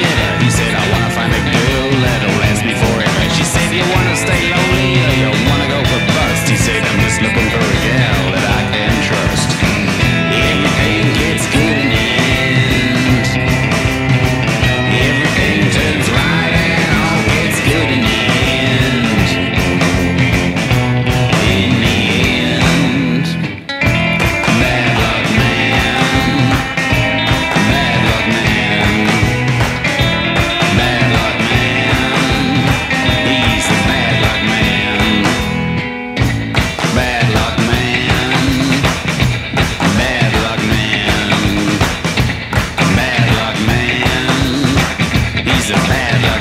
Yeah, he said, I wanna find. A man.